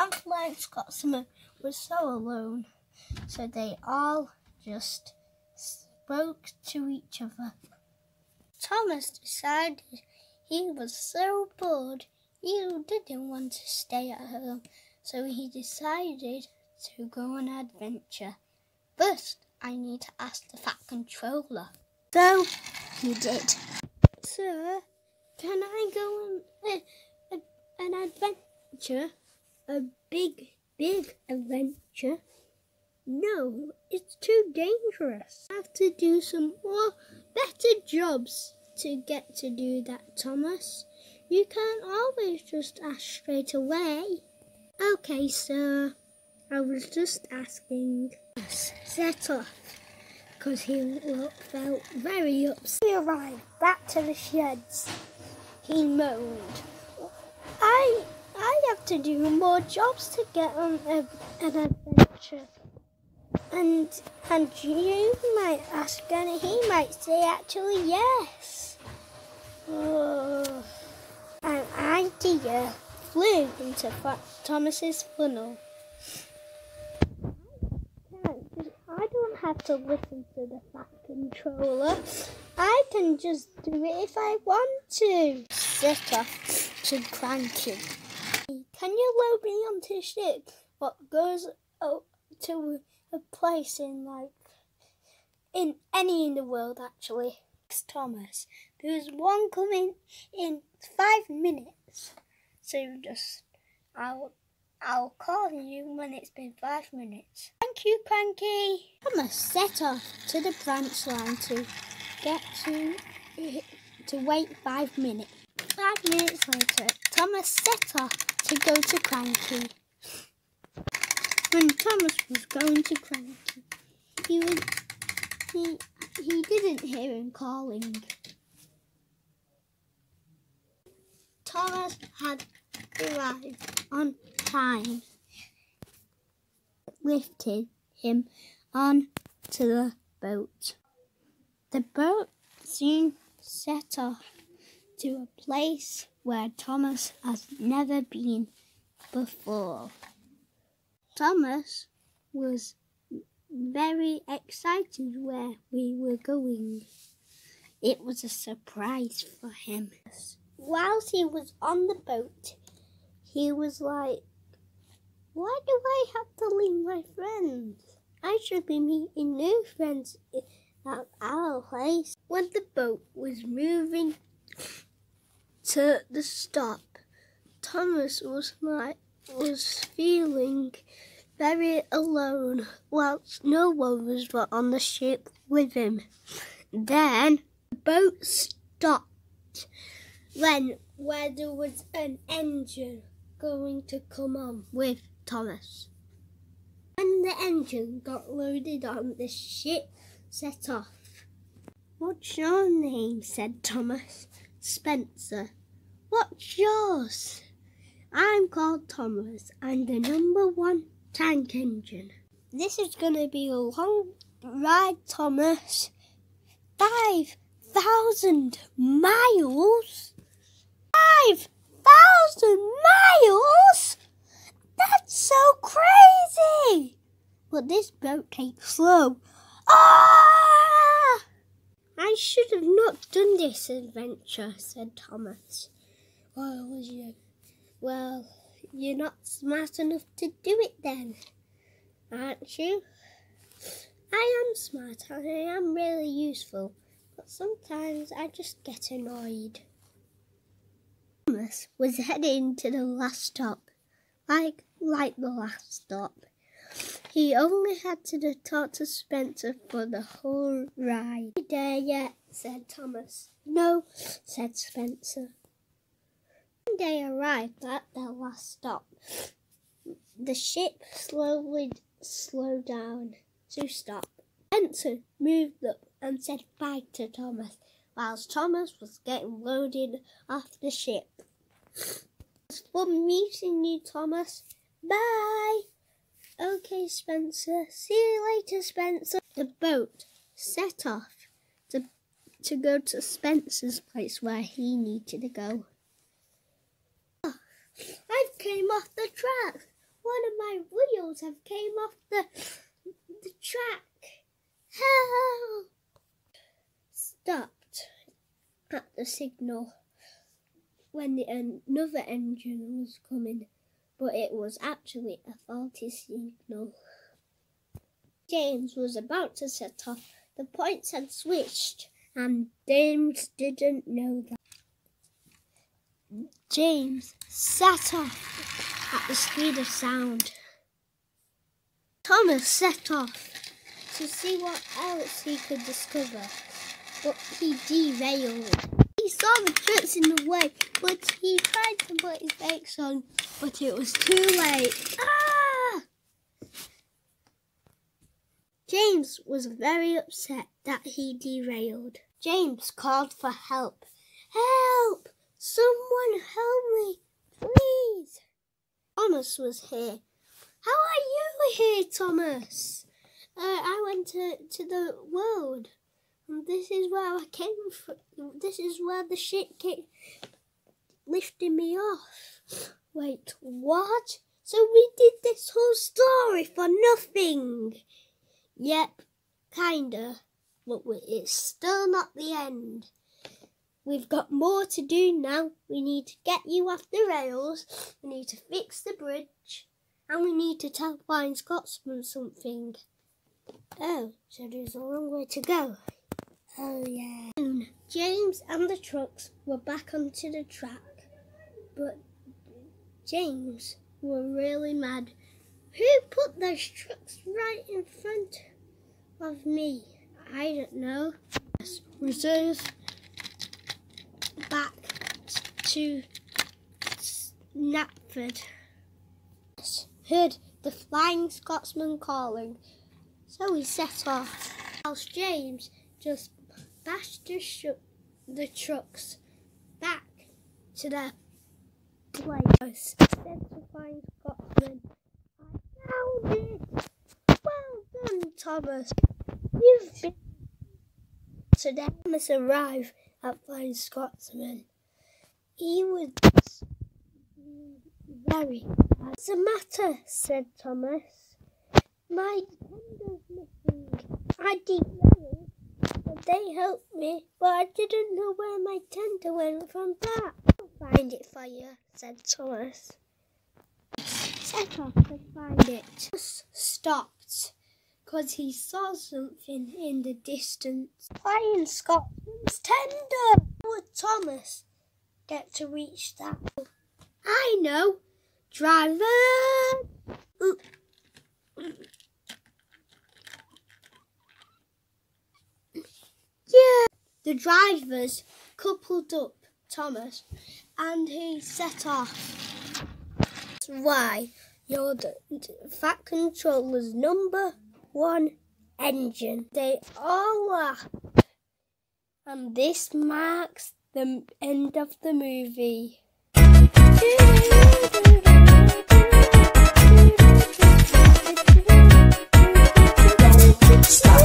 And Flying Scotsman were so alone, so they all just spoke to each other. Thomas decided he was so bored he didn't want to stay at home, so he decided to go on an adventure. First, I need to ask the Fat Controller. So he did. Sir, can I go on a, a, an adventure? A big, big adventure? No, it's too dangerous. I have to do some more better jobs to get to do that, Thomas. You can't always just ask straight away. Okay, sir. I was just asking. Set off, because he felt very upset. He arrived back to the sheds. He moaned. I have to do more jobs to get on a, an adventure. And and you might ask, and he might say actually yes. Oh. An idea flew into Thomas's funnel. I don't have to listen to the fat controller. I can just do it if I want to. Set off to Cranky. Can you load me onto a ship? What goes to a place in like in any in the world actually? It's Thomas. There's one coming in five minutes. So just I'll I'll call you when it's been five minutes. Thank you, Cranky. Thomas set off to the branch line to get to to wait five minutes. Five minutes later, Thomas set off to go to Cranky. When Thomas was going to Cranky, he was he he didn't hear him calling. Thomas had arrived on time, lifted him on to the boat. The boat soon set off to a place where Thomas has never been before. Thomas was very excited where we were going. It was a surprise for him. Whilst he was on the boat, he was like, Why do I have to leave my friends? I should be meeting new friends at our place. When the boat was moving to the stop, Thomas was like was feeling very alone whilst no one was on the ship with him. Then the boat stopped when where there was an engine going to come on with Thomas. When the engine got loaded on, the ship set off. What's your name? said Thomas. Spencer. What's yours? I'm called Thomas. I'm the number one tank engine. This is going to be a long ride, Thomas. 5,000 miles? 5,000 miles? That's so crazy! But this boat takes slow. Ah! I should have not done this adventure, said Thomas. Why was you? Well, you're not smart enough to do it then, aren't you? I am smart, and I am really useful, but sometimes I just get annoyed. Thomas was heading to the last stop, like like the last stop. He only had to talk to Spencer for the whole ride. There yet? said Thomas. No, said Spencer When they arrived at their last stop, the ship slowly slowed down to stop. Spencer moved up and said bye to Thomas, whilst Thomas was getting loaded off the ship. It's fun meeting you, Thomas. Bye. Okay, Spencer. See you later, Spencer. The boat set off to, to go to Spencer's place where he needed to go. Oh, I've came off the track. One of my wheels have came off the the track. Help! Stopped at the signal when the, another engine was coming, but it was actually a faulty signal. James was about to set off. The points had switched, and James didn't know that. James set off at the speed of sound. Thomas set off to see what else he could discover, but he derailed. Saw the trucks in the way, but he tried to put his brakes on, but it was too late. Ah! James was very upset that he derailed. James called for help. Help! Someone help me, please. Thomas was here. How are you here, Thomas? Uh, I went to, to the world. And this is where I came from. This is where the shit came lifting me off. Wait, what? So we did this whole story for nothing? Yep, kinda. But it's still not the end. We've got more to do now. We need to get you off the rails. We need to fix the bridge. And we need to tell Flying Scotsman something. Oh, so there's a long way to go. Oh, yeah. James and the trucks were back onto the track. But James were really mad. Who put those trucks right in front of me? I don't know. Reserve back to Knapford. Heard the Flying Scotsman calling, so we set off. Whilst James just bashed the, the trucks back to their place. Said to Flying Scotsman, I found it! Well done, Thomas. You've been today. Thomas arrived at Flying Scotsman. He was very. What's the matter? said Thomas. My tender's missing. I did they helped me, but I didn't know where my tender went from that. I'll find it for you, said Thomas. Set off to find it. Thomas stopped because he saw something in the distance. Flying Scotsman's tender! How would Thomas get to reach that? I know! Driver! Yeah! The drivers coupled up Thomas and he set off. That's why you're the Fat Controller's number one engine. They all are. And this marks the end of the movie. Stop.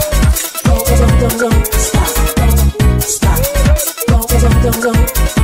Go, go, go, don't, don't.